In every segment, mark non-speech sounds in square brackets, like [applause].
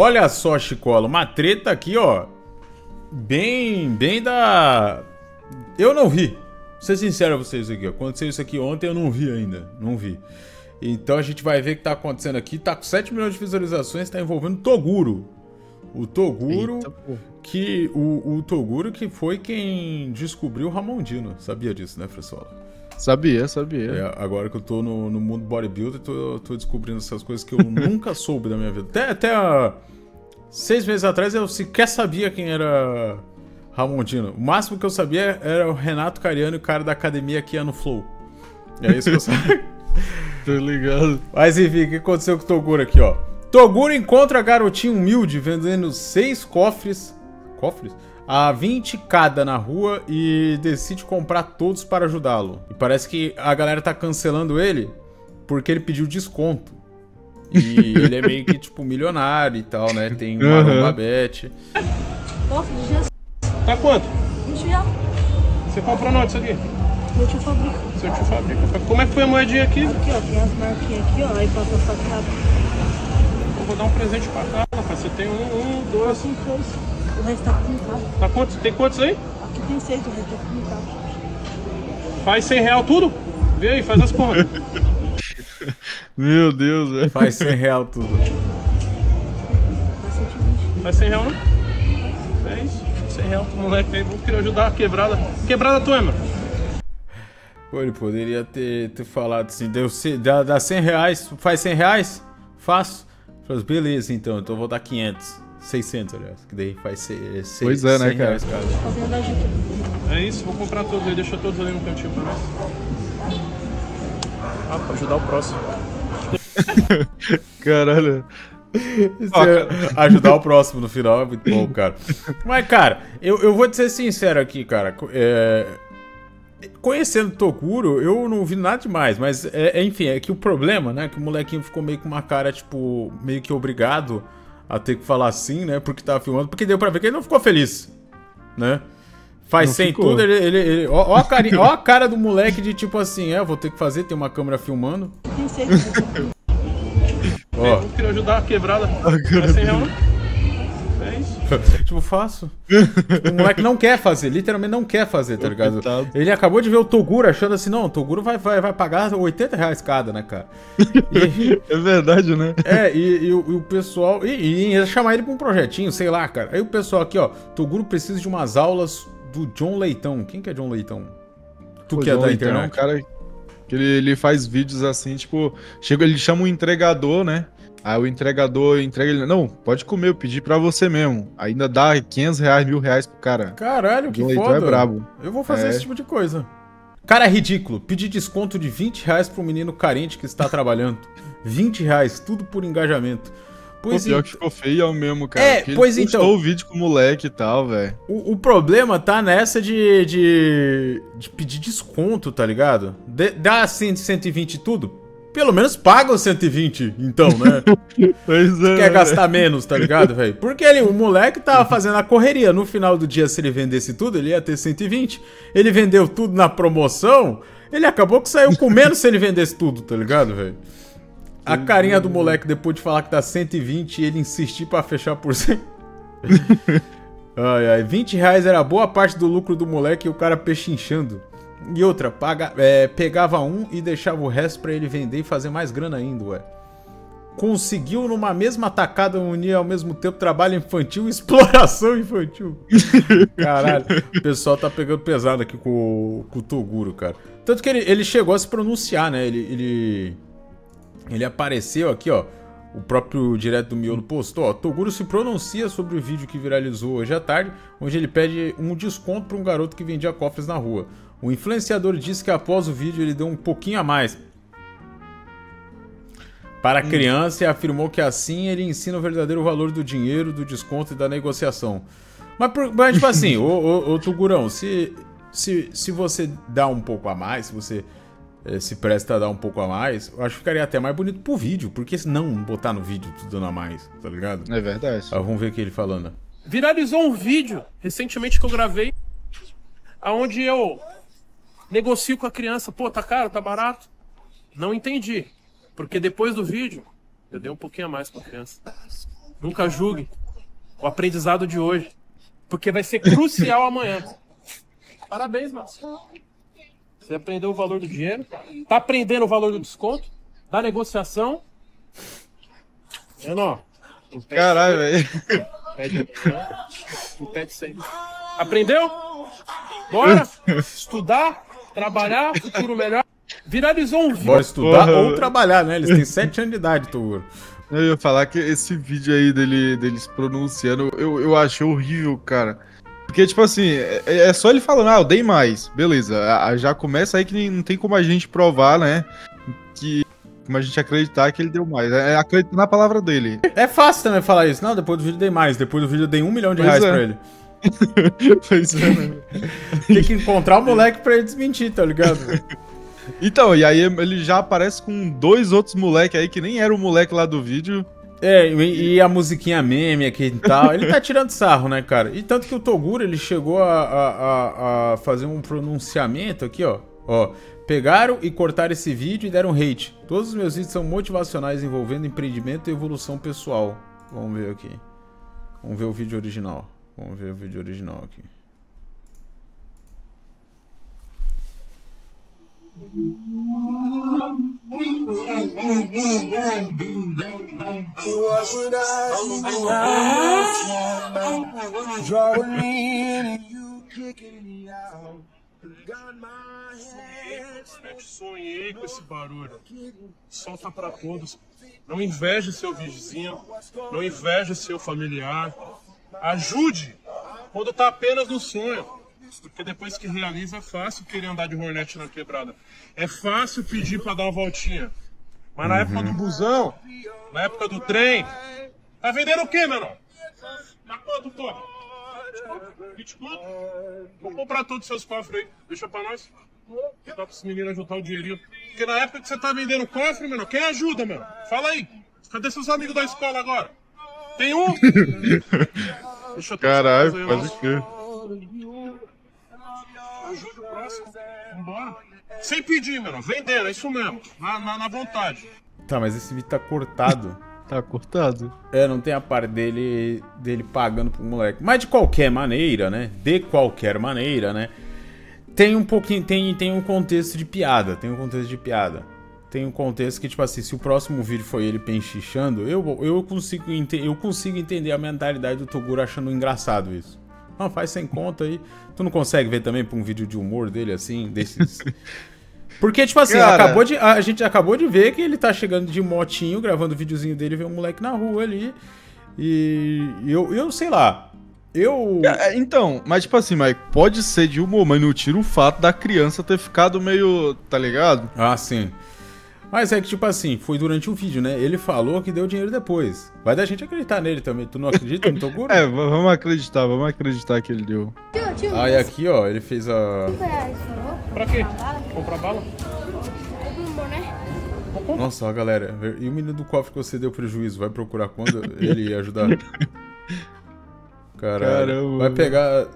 Olha só, Chicola, uma treta aqui, ó. Bem, bem da... Eu não vi. Vou ser sincero a vocês aqui, ó. Aconteceu isso aqui ontem, eu não vi ainda. Não vi. Então a gente vai ver o que tá acontecendo aqui. Tá com 7 milhões de visualizações, tá envolvendo Toguro. O Toguro, Eita, que o, o Toguro que foi quem descobriu o Ramondino. Sabia disso, né, Fressola? Sabia, sabia. É, agora que eu tô no, no mundo bodybuilder, tô, tô descobrindo essas coisas que eu [laughs] nunca soube da minha vida. Até, até há seis meses atrás eu sequer sabia quem era Ramondino. O máximo que eu sabia era o Renato Cariano, o cara da academia aqui no Flow. É isso que eu [laughs] sabia. Tô ligado. Mas enfim, o que aconteceu com o Toguro aqui, ó? Toguro encontra garotinho humilde vendendo seis cofres. Cofres? A 20 cada na rua e decide comprar todos para ajudá-lo. E parece que a galera tá cancelando ele porque ele pediu desconto. E [laughs] ele é meio que, tipo, milionário e tal, né? Tem uma Uhum. Babette. Cofre de Jesus. Tá quanto? 20 reais. Você comprou onde isso aqui? Meu tio fabrica. Seu tio fabrica. Como é que foi a moedinha aqui? Aqui, ó, tem as marquinhas aqui, ó. Aí passa saqueado. Eu vou dar um presente pra cá, rapaz. Você tem um, um, dois. Assim, três. O resto tá comunicado. Tá quantos? Tem quantos aí? Aqui tem seis, o resto tá comunicado. Faz 100 real tudo? Vê aí, faz as contas. [laughs] Meu Deus, velho. Faz 100 real tudo. 120. Faz 100 real não? É isso. 100 real pro moleque aí. Vou querer ajudar a quebrada. Quebrada tua, mano. Pô, ele poderia ter, ter falado assim, deu, dá, dá 100 reais, faz 100 reais? Faço. Falei, beleza, então, então eu vou dar 500. 600, aliás, que daí faz se- se- Pois é, né, 100 cara? reais cada. Fazendo a gente. É isso, vou comprar todos aí. Deixa todos ali no cantinho pra nós. Ah, pra ajudar o próximo. [laughs] Caralho. Você ajudar o próximo no final é muito bom, cara. [laughs] Mas, cara, eu, eu vou te ser sincero aqui, cara. É, Conhecendo Tokuro, eu não vi nada demais, mas é, é, enfim, é que o problema, né? Que o molequinho ficou meio com uma cara, tipo, meio que obrigado a ter que falar assim, né? Porque tava filmando, porque deu pra ver que ele não ficou feliz, né? Faz Não sem ficou. tudo, ele. ele, ele- ó, ó a [laughs] carinha, ó a cara do moleque de tipo assim, é, vou ter que fazer, tem uma câmera filmando. Ó. Vou querer ajudar a quebrada. Faz [laughs] Tipo, faço. O moleque não quer fazer, literalmente não quer fazer, tá ligado? Ele acabou de ver o Toguro achando assim, não, o Toguro vai, vai, vai pagar 80 reais cada, né, cara? E- [laughs] É verdade, né? é, e, e o, e o pessoal. E, ia chamar ele pra um projetinho, sei lá, cara. Aí o pessoal aqui, ó, Toguro precisa de umas aulas do John Leitão. Quem que é John Leitão? Tu Pô, que é John da Leitão internet. um cara que ele, ele faz vídeos assim, tipo, chega, ele chama um entregador, né? Aí o entregador entrega ele, não, pode comer, eu pedi pra você mesmo. Ainda dá 500 reais, mil reais pro cara. Caralho, que Leitão foda. é brabo. Eu vou fazer É. esse tipo de coisa. Cara, é ridículo. Pedir desconto de 20 reais pro menino carente que está trabalhando. [laughs] 20 reais, tudo por engajamento. Pois pior em- que ficou feio mesmo, cara. É, ele pois então. o vídeo com o moleque e tal, velho. o, o problema tá nessa de, de, de pedir desconto, tá ligado? De- dá 100, 120 e tudo. Pelo menos paga os 120, então, né? [laughs] Pois é. Quer né, gastar menos, tá ligado, velho? Porque ele, o moleque tava fazendo a correria. No final do dia, se ele vendesse tudo, ele ia ter 120. Ele vendeu tudo na promoção, ele acabou que saiu com menos se ele vendesse tudo, tá ligado, velho? A carinha do moleque depois de falar que tá 120 e ele insistir pra fechar por 100. [laughs] ai, ai, 20 reais era boa parte do lucro do moleque e o cara pechinchando. E outra, paga, é, pegava um e deixava o resto pra ele vender e fazer mais grana ainda, ué conseguiu numa mesma tacada unir ao mesmo tempo trabalho infantil e [laughs] exploração infantil. Caralho, o pessoal tá pegando pesado aqui com, com o Toguro, cara. Tanto que ele, ele chegou a se pronunciar, né? Ele, ele, ele apareceu aqui, ó. O próprio direto do Miolo postou, ó. Toguro se pronuncia sobre o vídeo que viralizou hoje à tarde, onde ele pede um desconto para um garoto que vendia cofres na rua. O influenciador disse que após o vídeo ele deu um pouquinho a mais para a criança e afirmou que assim ele ensina o verdadeiro valor do dinheiro, do desconto e da negociação. Mas, por- mas tipo assim, [laughs] ô, ô, ô Tugurão, se, se, se você dá um pouco a mais, se você eh, se presta a dar um pouco a mais, eu acho que ficaria até mais bonito pro vídeo, porque se não botar no vídeo tudo dando a mais, tá ligado? É verdade. Ah, vamos ver o que ele falando. Viralizou um vídeo recentemente que eu gravei, aonde eu negocio com a criança, pô, tá caro, tá barato? Não entendi. Porque depois do vídeo, eu dei um pouquinho a mais pra criança. Nunca julgue o aprendizado de hoje. Porque vai ser crucial amanhã. Parabéns, Márcio. Você aprendeu o valor do dinheiro. Tá aprendendo o valor do desconto. Da negociação. Menor. Caralho, velho. Sempre. Aprendeu? Bora [laughs] estudar, trabalhar, futuro melhor. Viralizou um vídeo. Bora estudar Porra. ou trabalhar, né? Eles têm 7 anos de idade, Toguro. Eu ia falar que esse vídeo aí dele, deles pronunciando, eu, eu achei horrível, cara. Porque, tipo assim, é, é só ele falando, ah, eu dei mais. Beleza, a- a- já começa aí que não tem como a gente provar, né? Que. Como a gente acreditar que ele deu mais. É acreditar na palavra dele. É fácil também falar isso. Não, depois do vídeo eu dei mais. Depois do vídeo eu dei um milhão de Pois reais é. pra ele. [laughs] pois é, né? Tem que encontrar o moleque pra ele desmentir, tá ligado? [laughs] Então, e aí ele já aparece com dois outros moleques aí que nem era o moleque lá do vídeo. É, e, e a musiquinha meme aqui e tal. Ele tá tirando sarro, né, cara? E tanto que o Toguro, ele chegou a, a, a- a fazer um pronunciamento aqui, ó. Ó, pegaram e cortaram esse vídeo e deram hate. Todos os meus vídeos são motivacionais envolvendo empreendimento e evolução pessoal. Vamos ver aqui. Vamos ver o vídeo original. Vamos ver o vídeo original aqui. Sonhei com esse barulho. Solta pra todos. Não inveje seu vizinho. Não inveje seu familiar. Ajude quando tá apenas no sonho. Porque depois que realiza é fácil querer andar de hornete na quebrada. É fácil pedir pra dar uma voltinha. Mas na época do busão, na época do trem, tá vendendo o quê, menor? Tá quanto, pô? 20 conto? Vou comprar todos os seus cofres aí. Deixa pra nós. Dá pra esses meninos juntar o dinheirinho. Porque na época que você tá vendendo cofre, mano, quem ajuda, mano? Fala aí. Cadê seus amigos da escola agora? Tem um? [laughs] Deixa eu ter Caralho, pode nossa. crer. Ajude o próximo. Vambora. Sem pedir, mano. Vendendo, é isso mesmo. Na, na, na vontade. Tá, mas esse vídeo tá cortado. [laughs] Tá cortado. É, não tem a parte dele, dele pagando pro moleque. Mas de qualquer maneira, né? De qualquer maneira, né? Tem um pouquinho, tem, tem um contexto de piada, tem um contexto de piada. Tem um contexto que, tipo assim, se o próximo vídeo foi ele penchichando, eu, eu, consigo, eu consigo entender a mentalidade do Toguro achando engraçado isso. Não, faz sem conta aí. Tu não consegue ver também pra um vídeo de humor dele, assim, desses... [laughs] Porque, tipo assim, Cara. acabou de, a gente acabou de ver que ele tá chegando de motinho, gravando o videozinho dele, vê um moleque na rua ali. E eu, eu sei lá. Eu. É, então, mas tipo assim, mas pode ser de humor, mas não tira o fato da criança ter ficado meio. tá ligado? Ah, sim. Mas é que, tipo assim, foi durante o vídeo, né? Ele falou que deu dinheiro depois. Vai da gente acreditar nele também. Tu não acredita no Toguro? [laughs] É, vamos acreditar, vamos acreditar que ele deu. Tio, tio, Aí aqui, ó, ele fez a. 5 reais, falou? Pra quê? Comprar bala? Um boné? Nossa, ó, galera. E o menino do cofre que você deu prejuízo? Vai procurar quando ele ia ajudar? [laughs] Caralho. Caramba. Vai pegar.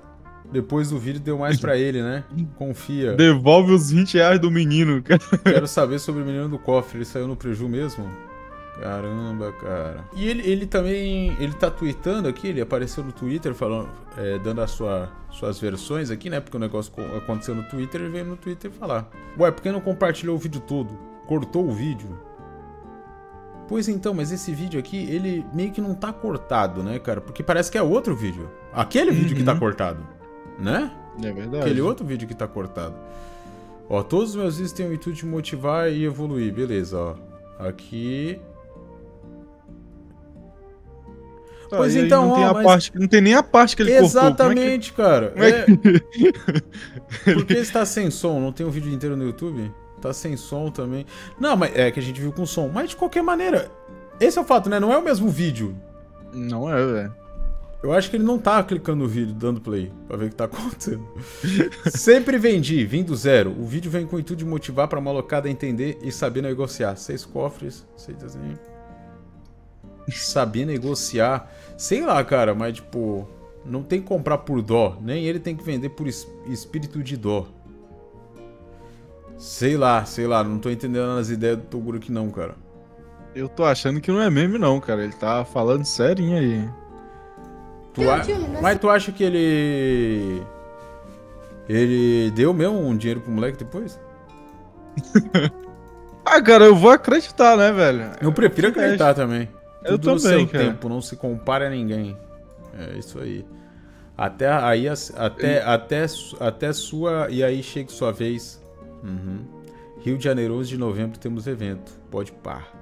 Depois do vídeo deu mais pra ele, né? Confia. Devolve os 20 reais do menino, cara. Quero saber sobre o menino do cofre. Ele saiu no preju mesmo? Caramba, cara. E ele, ele também. Ele tá tweetando aqui, ele apareceu no Twitter falando. é, dando as sua, suas versões aqui, né? Porque o negócio co- aconteceu no Twitter, ele veio no Twitter falar. Ué, por que não compartilhou o vídeo todo? Cortou o vídeo? Pois então, mas esse vídeo aqui, ele meio que não tá cortado, né, cara? Porque parece que é outro vídeo. Aquele vídeo que tá cortado, né? É verdade. Aquele outro vídeo que tá cortado. Ó, todos os meus vídeos têm o intuito de motivar e evoluir. Beleza, ó. Aqui. Tá, Pois então, não tem, ó, a mas- parte, não tem nem a parte que ele cortou. É que- Exatamente, [laughs] cara. como é É... Por que está sem som? Não tem o vídeo inteiro no YouTube? Tá sem som também. Não, mas é que a gente viu com som. Mas de qualquer maneira, esse é o fato, né? Não é o mesmo vídeo. Não é, velho. Eu acho que ele não tá clicando no vídeo, dando play, pra ver o que tá acontecendo. [laughs] Sempre vendi, vim do zero. O vídeo vem com o intuito de motivar pra malocada entender e saber negociar. Seis cofres, seis desenhos. Saber negociar. Sei lá, cara, mas tipo, não tem que comprar por dó. Nem ele tem que vender por es- espírito de dó. Sei lá, sei lá, não tô entendendo as ideias do Toguro aqui não, cara. Eu tô achando que não é meme, não, cara. Ele tá falando serinho aí. Tu a- Mas tu acha que ele. Ele deu mesmo um dinheiro pro moleque depois? [laughs] Ah, cara, eu vou acreditar, né, velho? Eu prefiro acreditar também. Eu Tudo no também, seu cara. tempo, não se compara a ninguém. É isso aí. Até aí, até, até, su- até sua. E aí chega sua vez. Uhum. Rio de Janeiro, 11 de novembro, temos evento. Pode par.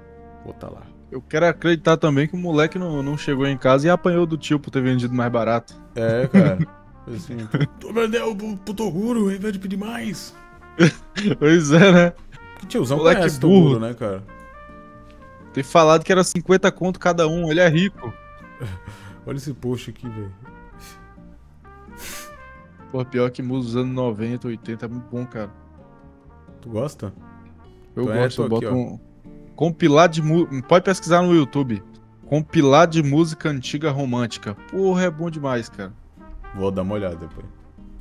Vou tá lá. Eu quero acreditar também que o moleque não, não chegou em casa e apanhou do tio por ter vendido mais barato. É, cara. [laughs] assim, tô vendendo pro, pro Toguro ao invés de pedir mais. [laughs] Pois é, né? Que tiozão Moleque conhece burro. Toguro, né, cara? Ter falado que era 50 conto cada um, ele é rico. [laughs] Olha esse post aqui, velho. Pô, pior que música dos anos 90, 80 é muito bom, cara. Tu gosta? Eu Então é, gosto, tô eu aqui, boto ó. um. Compilado de música. Pode pesquisar no YouTube. Compilado de música antiga romântica. Porra, é bom demais, cara. Vou dar uma olhada depois.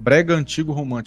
Brega antigo romântico.